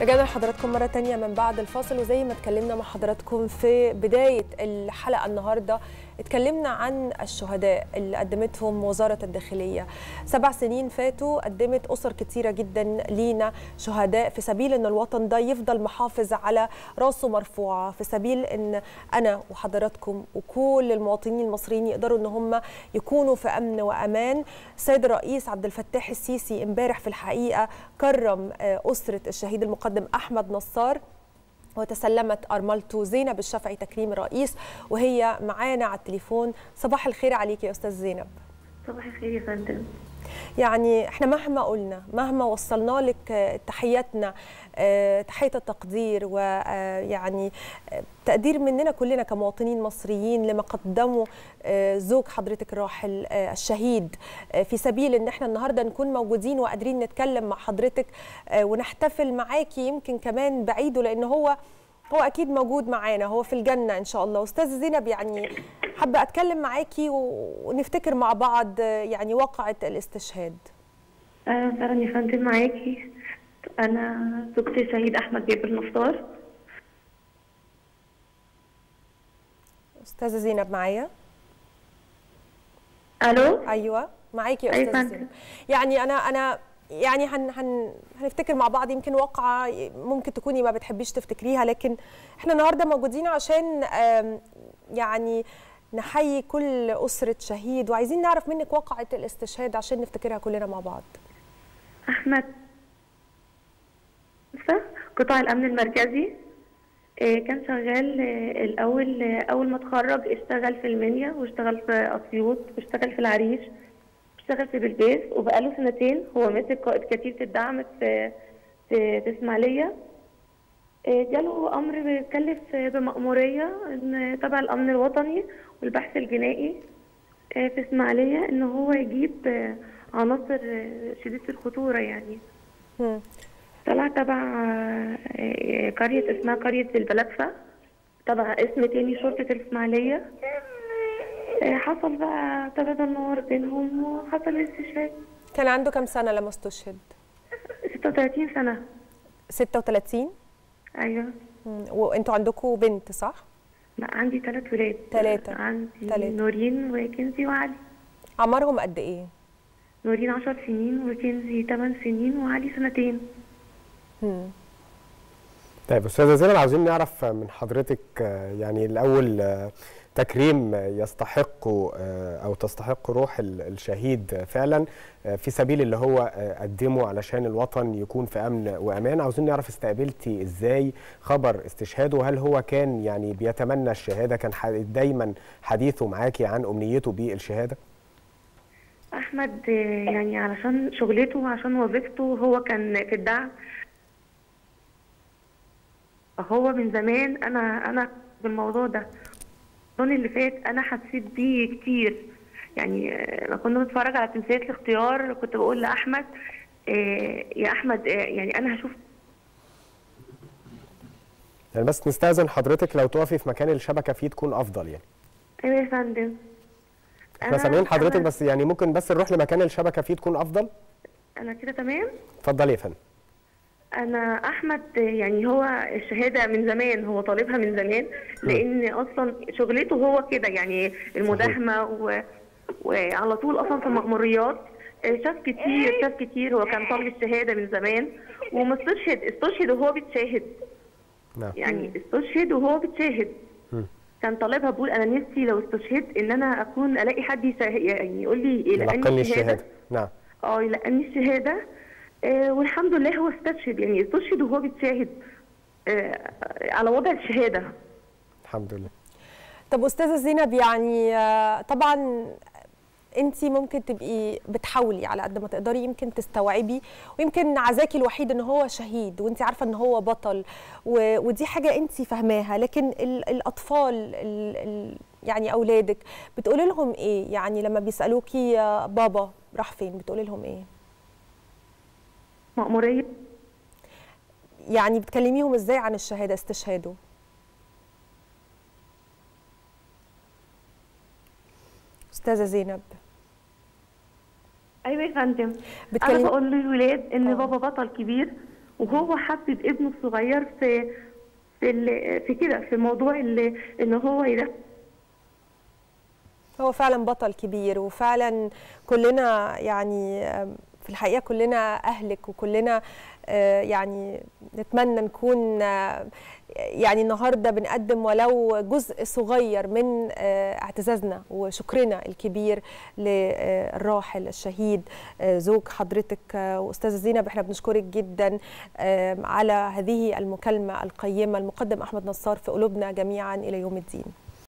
رجعنا لحضراتكم مرة تانية من بعد الفاصل وزي ما اتكلمنا مع حضراتكم في بداية الحلقة النهاردة اتكلمنا عن الشهداء اللي قدمتهم وزارة الداخلية. سبع سنين فاتوا قدمت أسر كتيرة جدا لينا شهداء في سبيل أن الوطن ده يفضل محافظ على راسه مرفوعة في سبيل أن أنا وحضراتكم وكل المواطنين المصريين يقدروا أن هم يكونوا في أمن وأمان. السيد الرئيس عبد الفتاح السيسي امبارح في الحقيقة كرم أسرة الشهيد المقدم أحمد نصار. وتسلمت أرملته زينب الشافعي تكريم الرئيس وهي معانا على التليفون. صباح الخير عليك يا أستاذ زينب. صباح الخير يا فندم. يعني إحنا مهما قلنا مهما وصلنا لك تحياتنا تحية التقدير ويعني تقدير مننا كلنا كمواطنين مصريين لما قدموا زوج حضرتك الراحل الشهيد في سبيل إن إحنا النهارده نكون موجودين وقادرين نتكلم مع حضرتك ونحتفل معاكي يمكن كمان بعيده لأن هو هو أكيد موجود معانا هو في الجنة إن شاء الله. أستاذ زينب يعني حابة أتكلم معاكي ونفتكر مع بعض يعني واقعة الاستشهاد. أهلا وسهلا يا فندم معاكي. أنا زوجتي الشهيد أحمد جابر نصار. أستاذة زينب معايا؟ ألو؟ أيوه معاكي يا أي أستاذة. زينب. يعني أنا أنا يعني هن هن هنفتكر مع بعض يمكن واقعة ممكن تكوني ما بتحبيش تفتكريها لكن إحنا النهارده موجودين عشان يعني نحيي كل أسرة شهيد وعايزين نعرف منك واقعة الاستشهاد عشان نفتكرها كلنا مع بعض. أحمد قطاع الأمن المركزي آه، كان شغال آه، الأول آه، أول ما اتخرج اشتغل في المنيا واشتغل في أسيوط واشتغل في العريش اشتغل في بلبيس وبقاله سنتين هو مسك قائد كتيبة الدعم في في, في إسماعيلية. آه، جاله أمر بيتكلف بمأمورية إن تبع الأمن الوطني والبحث الجنائي آه، في إسماعيلية إن هو يجيب آه، عناصر آه، شديدة الخطورة يعني. طلع تبع آه، آه، قرية اسمها قرية البلدفة تبع اسم تاني شرطة الإسماعيلية. آه، حصل بقى تبادل نار بينهم وحصل استشهاد. كان عنده كم سنة لما استشهد؟ 36 سنة. 36 مم. وانتوا عندكم بنت صح لا عندي ثلاث ولاد تلاتة. عندي تلاتة. نورين وكنزي وعلي عمرهم قد إيه نورين 10 سنين وكنزي 8 سنين وعلي سنتين مم. طيب أستاذة زينب عاوزين نعرف من حضرتك آه، يعني الأول آه، تكريم يستحق آه، أو تستحق روح ال- الشهيد فعلا آه، في سبيل اللي هو آه، قدمه علشان الوطن يكون في أمن وأمان. عاوزين نعرف استقبلتي إزاي خبر استشهاده هل هو كان يعني بيتمنى الشهادة؟ كان دايما حديثه معاكي عن أمنيته بالشهادة؟ أحمد يعني علشان شغلته وعشان وظيفته هو كان في الدعم. هو من زمان أنا أنا بالموضوع ده. الرمضان اللي فات أنا حسيت بيه كتير. يعني آه، لما كنا بنتفرج على تمثيليه الاختيار كنت بقول لأحمد آه، يا أحمد آه، يعني أنا هشوف يعني بس نستأذن حضرتك لو تقفي في مكان الشبكة فيه تكون أفضل يعني. أيوه يا فندم. إحنا سامعين حضرتك بس يعني ممكن بس نروح لمكان الشبكة فيه تكون أفضل؟ أنا كده تمام؟ اتفضلي يا فندم. أنا أحمد يعني هو الشهادة من زمان هو طالبها من زمان لأن أصلا شغلته هو كده يعني المداهمة و... وعلى طول أصلا في مأموريات. شاف كتير شاف كتير هو كان طالب الشهادة من زمان ومستشهد استشهد وهو بيتشاهد. نعم. يعني استشهد وهو بيتشاهد. كان طالبها بيقول أنا نفسي لو استشهدت إن أنا أكون ألاقي حد يعني يقول لي لقني لأني الشهادة. نعم. آه يلقني الشهادة. والحمد لله هو استشهد يعني استشهد وهو بيتشاهد آه على وضع الشهادة. الحمد لله. طب أستاذة زينب يعني آه، طبعا انت ممكن تبقي بتحاولي على قد ما تقدري يمكن تستوعبي ويمكن عزاكي الوحيد إن هو شهيد وانت عارفة إن هو بطل و... ودي حاجة انت فاهماها لكن ال... الأطفال ال... ال... يعني أولادك بتقولي لهم إيه؟ يعني لما بيسالوكي يا بابا راح فين؟ بتقولي لهم إيه؟ مأمورية؟ يعني بتكلميهم إزاي عن الشهادة استشهاده أستاذة زينب. أيوه يا فندم. أنا بتكلم- بقول للولاد إن آه. بابا بطل كبير وهو حبب ابنه الصغير في في ال- في كده في موضوع ال- إن هو يدخل هو فعلا بطل كبير وفعلا كلنا يعني في الحقيقة كلنا أهلك وكلنا آه، يعني نتمنى نكون آه، يعني النهارده بنقدم ولو جزء صغير من آه، اعتزازنا وشكرنا الكبير للراحل الشهيد زوج حضرتك وأستاذة زينب. إحنا بنشكرك جدا على هذه المكالمة القيمة المقدم أحمد نصار في قلوبنا جميعا إلى يوم الدين.